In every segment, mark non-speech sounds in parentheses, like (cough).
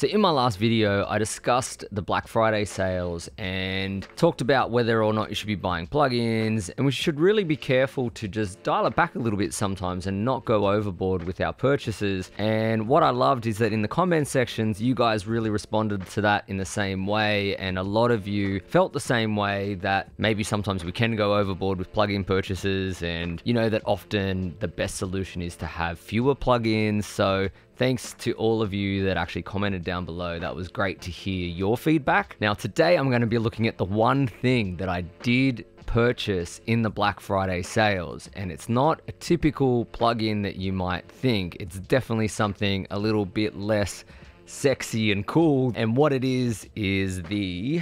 So in my last video, I discussed the Black Friday sales and talked about whether or not you should be buying plugins and we should really be careful to just dial it back a little bit sometimes and not go overboard with our purchases. And what I loved is that in the comment sections, you guys really responded to that in the same way and a lot of you felt the same way that maybe sometimes we can go overboard with plugin purchases and you know that often the best solution is to have fewer plugins. So Thanks to all of you that actually commented down below. That was great to hear your feedback. Now, today I'm going to be looking at the one thing that I did purchase in the Black Friday sales. And it's not a typical plugin that you might think. It's definitely something a little bit less sexy and cool. And what it is, is the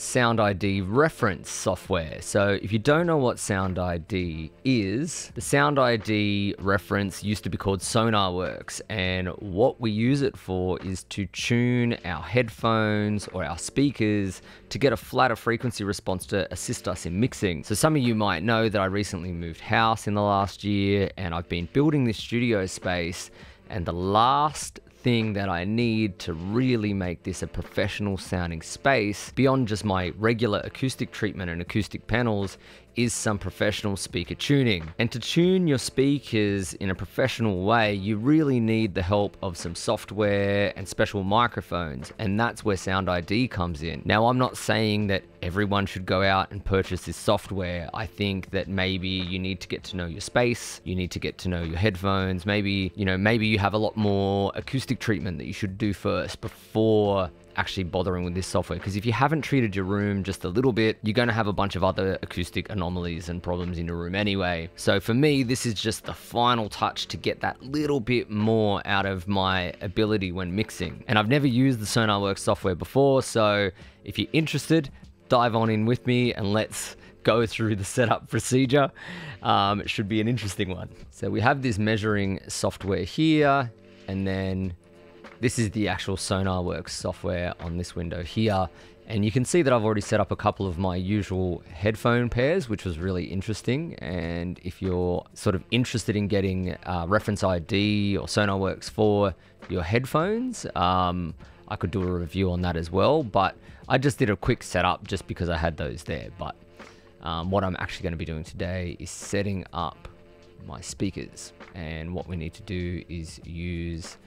Sound ID reference software. So if you don't know what Sound ID is, the Sound ID reference used to be called SonarWorks and what we use it for is to tune our headphones or our speakers to get a flatter frequency response to assist us in mixing. So some of you might know that I recently moved house in the last year and I've been building this studio space and the last thing that I need to really make this a professional sounding space beyond just my regular acoustic treatment and acoustic panels is some professional speaker tuning. And to tune your speakers in a professional way, you really need the help of some software and special microphones, and that's where Sound ID comes in. Now, I'm not saying that everyone should go out and purchase this software. I think that maybe you need to get to know your space, you need to get to know your headphones, maybe, you know, maybe you have a lot more acoustic treatment that you should do first before actually bothering with this software because if you haven't treated your room just a little bit, you're going to have a bunch of other acoustic anomalies and problems in your room anyway. So for me, this is just the final touch to get that little bit more out of my ability when mixing. And I've never used the SonarWorks software before, so if you're interested, dive on in with me and let's go through the setup procedure. Um, it should be an interesting one. So we have this measuring software here, and then this is the actual SonarWorks software on this window here. And you can see that I've already set up a couple of my usual headphone pairs, which was really interesting. And if you're sort of interested in getting uh, reference ID or SonarWorks for your headphones, um, I could do a review on that as well. But I just did a quick setup just because I had those there. But um, what I'm actually going to be doing today is setting up my speakers. And what we need to do is use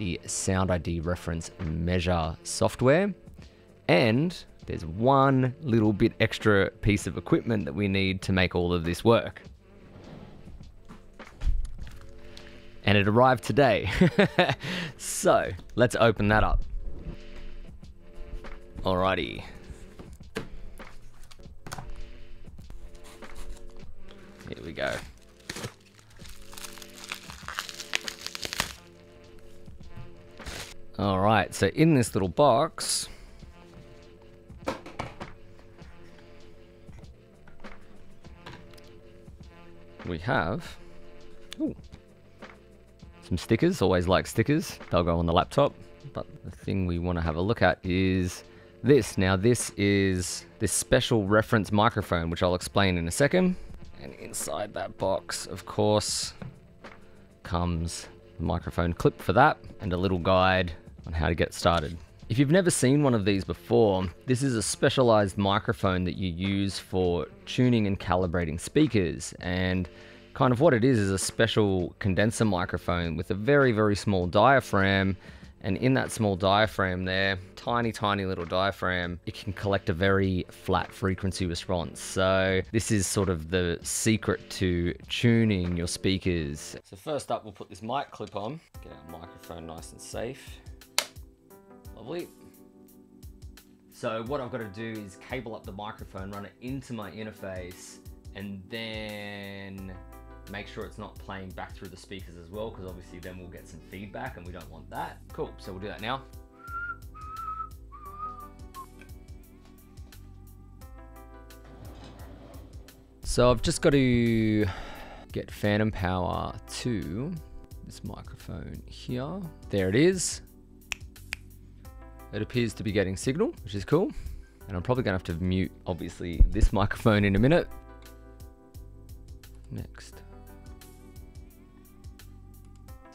the Sound ID reference measure software. And there's one little bit extra piece of equipment that we need to make all of this work. And it arrived today. (laughs) so let's open that up. Alrighty. Here we go. All right, so in this little box, we have ooh, some stickers. Always like stickers. They'll go on the laptop. But the thing we want to have a look at is this. Now, this is this special reference microphone, which I'll explain in a second. And inside that box, of course, comes the microphone clip for that and a little guide on how to get started. If you've never seen one of these before, this is a specialized microphone that you use for tuning and calibrating speakers. And kind of what it is is a special condenser microphone with a very, very small diaphragm. And in that small diaphragm there, tiny, tiny little diaphragm, it can collect a very flat frequency response. So this is sort of the secret to tuning your speakers. So first up, we'll put this mic clip on, get our microphone nice and safe. Lovely. So what I've got to do is cable up the microphone, run it into my interface, and then make sure it's not playing back through the speakers as well, because obviously then we'll get some feedback and we don't want that. Cool, so we'll do that now. So I've just got to get phantom power to this microphone here. There it is. It appears to be getting signal, which is cool. And I'm probably gonna have to mute, obviously, this microphone in a minute. Next.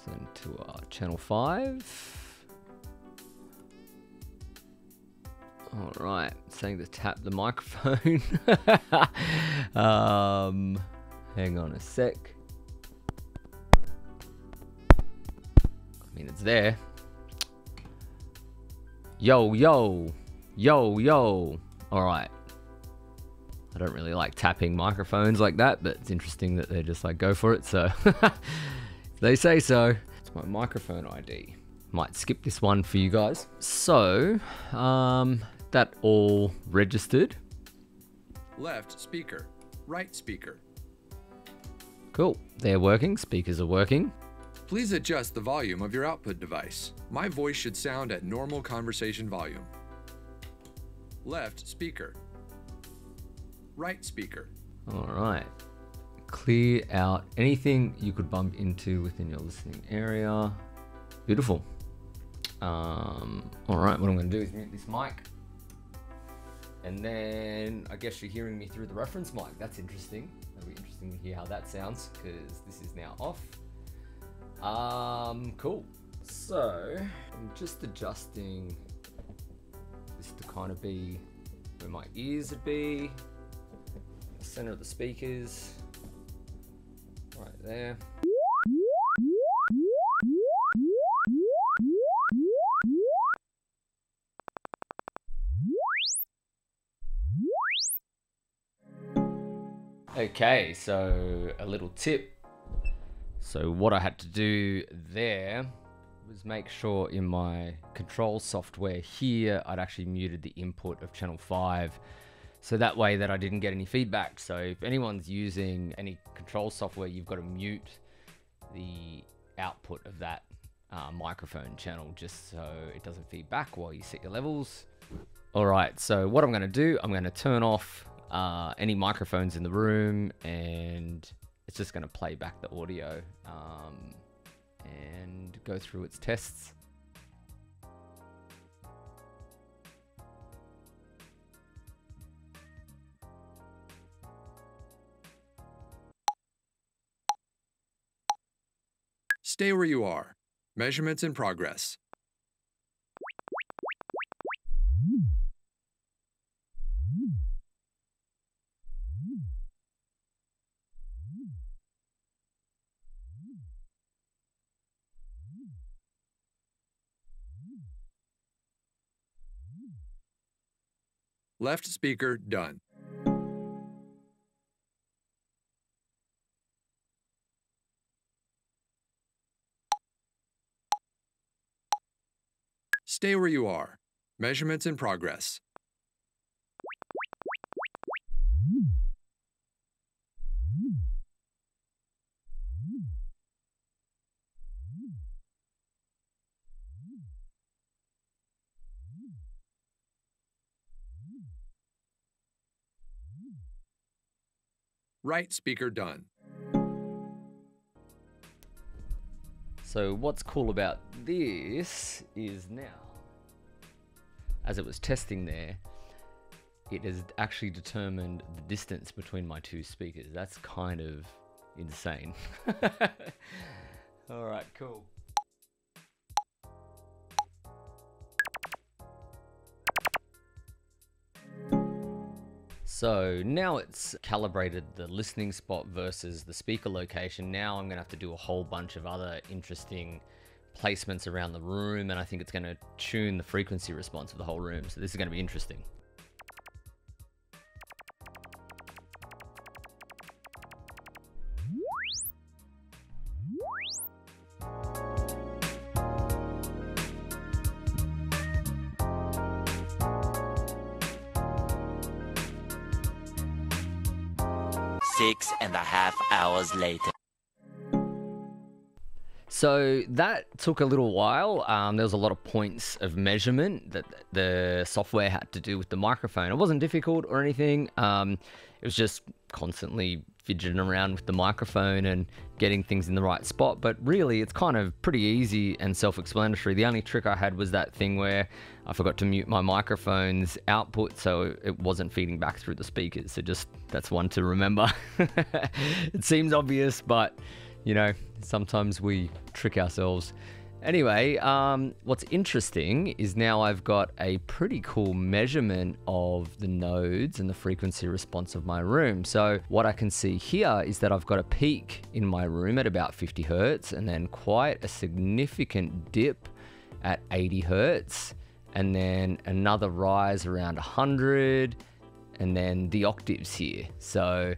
Send to our channel five. All right, saying to tap the microphone. (laughs) um, hang on a sec. I mean, it's there. Yo, yo, yo, yo. All right. I don't really like tapping microphones like that, but it's interesting that they just like go for it. So (laughs) they say so. It's my microphone ID. Might skip this one for you guys. So, um, that all registered. Left speaker, right speaker. Cool. They're working. Speakers are working. Please adjust the volume of your output device. My voice should sound at normal conversation volume. Left speaker, right speaker. All right. Clear out anything you could bump into within your listening area. Beautiful. Um, all right, what I'm going to do is mute this mic. And then I guess you're hearing me through the reference mic. That's interesting. It'll be interesting to hear how that sounds because this is now off. Um, cool. So I'm just adjusting this to kind of be where my ears would be, the center of the speakers, right there. Okay, so a little tip. So what I had to do there was make sure in my control software here, I'd actually muted the input of channel 5. So that way that I didn't get any feedback. So if anyone's using any control software, you've got to mute the output of that uh, microphone channel just so it doesn't feed back while you set your levels. All right, so what I'm gonna do, I'm gonna turn off uh, any microphones in the room and it's just gonna play back the audio um, and go through its tests. Stay where you are. Measurements in progress. Left speaker done. Stay where you are. Measurements in progress. Right speaker done. So what's cool about this is now, as it was testing there, it has actually determined the distance between my two speakers. That's kind of insane. (laughs) All right, cool. So now it's calibrated the listening spot versus the speaker location. Now I'm gonna have to do a whole bunch of other interesting placements around the room and I think it's gonna tune the frequency response of the whole room. So this is gonna be interesting. Six and a half hours later. So that took a little while. Um, there was a lot of points of measurement that the software had to do with the microphone. It wasn't difficult or anything. Um, it was just constantly fidgeting around with the microphone and getting things in the right spot. But really, it's kind of pretty easy and self explanatory. The only trick I had was that thing where I forgot to mute my microphone's output so it wasn't feeding back through the speakers. So just that's one to remember. (laughs) it seems obvious, but you know, sometimes we trick ourselves. Anyway, um, what's interesting is now I've got a pretty cool measurement of the nodes and the frequency response of my room. So what I can see here is that I've got a peak in my room at about 50 hertz and then quite a significant dip at 80 hertz and then another rise around 100 and then the octaves here. So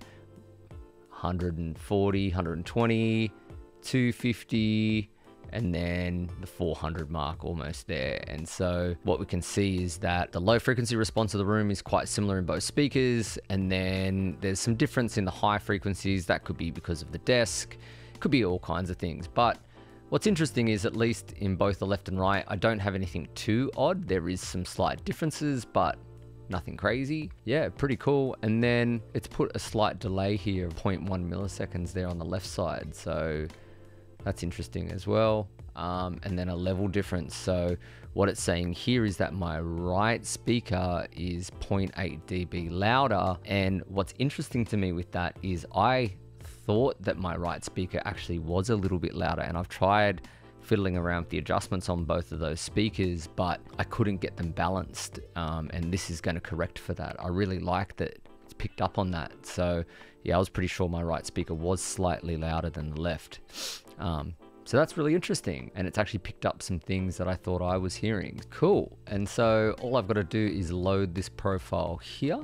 140, 120, 250, and then the 400 mark almost there. And so what we can see is that the low frequency response of the room is quite similar in both speakers. And then there's some difference in the high frequencies. That could be because of the desk, could be all kinds of things. But what's interesting is at least in both the left and right, I don't have anything too odd. There is some slight differences, but nothing crazy. Yeah, pretty cool. And then it's put a slight delay here of 0.1 milliseconds there on the left side. So that's interesting as well. Um, and then a level difference. So what it's saying here is that my right speaker is 0.8 dB louder. And what's interesting to me with that is I thought that my right speaker actually was a little bit louder and I've tried fiddling around with the adjustments on both of those speakers, but I couldn't get them balanced. Um, and this is going to correct for that. I really like that picked up on that. So yeah, I was pretty sure my right speaker was slightly louder than the left. Um, so that's really interesting. And it's actually picked up some things that I thought I was hearing. Cool. And so all I've got to do is load this profile here,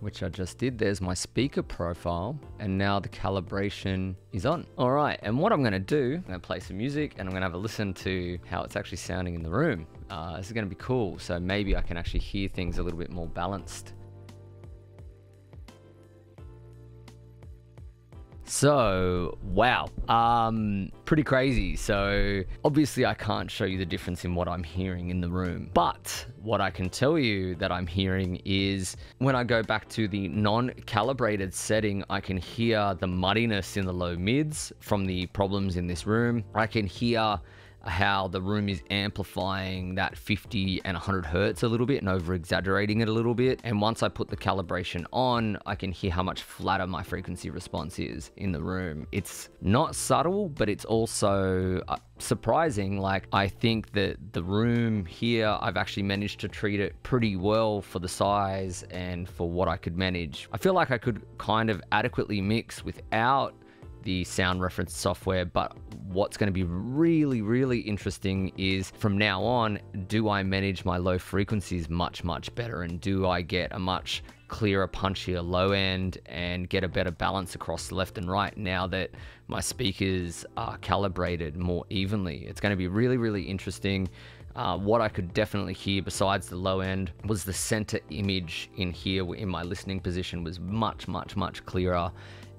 which I just did. There's my speaker profile. And now the calibration is on. All right. And what I'm going to do, I'm going to play some music and I'm going to have a listen to how it's actually sounding in the room. Uh, this is going to be cool. So maybe I can actually hear things a little bit more balanced. So, wow, um, pretty crazy. So, obviously, I can't show you the difference in what I'm hearing in the room. But what I can tell you that I'm hearing is when I go back to the non calibrated setting, I can hear the muddiness in the low mids from the problems in this room. I can hear how the room is amplifying that 50 and 100 hertz a little bit and over exaggerating it a little bit. And once I put the calibration on, I can hear how much flatter my frequency response is in the room. It's not subtle, but it's also uh, surprising. Like, I think that the room here, I've actually managed to treat it pretty well for the size and for what I could manage. I feel like I could kind of adequately mix without the sound reference software. But what's going to be really, really interesting is from now on, do I manage my low frequencies much, much better? And do I get a much clearer, punchier low end and get a better balance across left and right now that my speakers are calibrated more evenly? It's going to be really, really interesting. Uh, what I could definitely hear besides the low end was the center image in here in my listening position was much, much, much clearer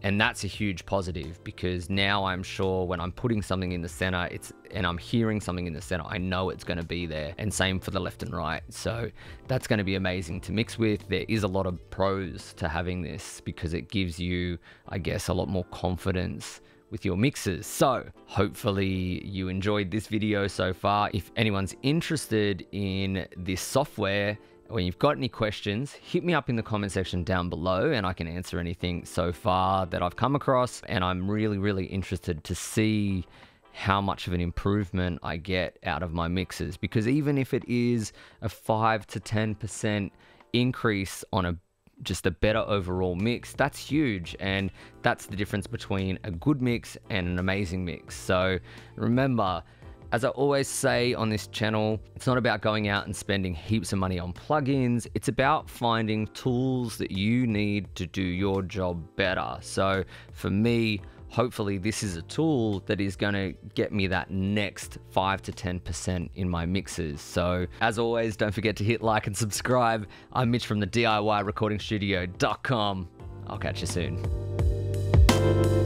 and that's a huge positive because now I'm sure when I'm putting something in the center, it's and I'm hearing something in the center, I know it's going to be there. And same for the left and right. So that's going to be amazing to mix with. There is a lot of pros to having this because it gives you, I guess, a lot more confidence with your mixes. So hopefully you enjoyed this video so far. If anyone's interested in this software, when you've got any questions, hit me up in the comment section down below and I can answer anything so far that I've come across. And I'm really, really interested to see how much of an improvement I get out of my mixes because even if it is a 5 to 10% increase on a just a better overall mix, that's huge. And that's the difference between a good mix and an amazing mix. So remember, as I always say on this channel, it's not about going out and spending heaps of money on plugins. It's about finding tools that you need to do your job better. So for me, hopefully this is a tool that is going to get me that next 5 to 10% in my mixes. So as always, don't forget to hit like and subscribe. I'm Mitch from the DIYRecordingstudio.com. I'll catch you soon.